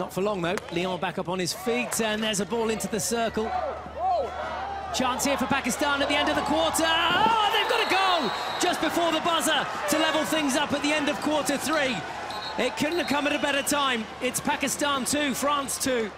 Not for long, though. Leon back up on his feet, and there's a ball into the circle. Chance here for Pakistan at the end of the quarter. Oh, they've got a goal just before the buzzer to level things up at the end of quarter three. It couldn't have come at a better time. It's Pakistan 2, France 2.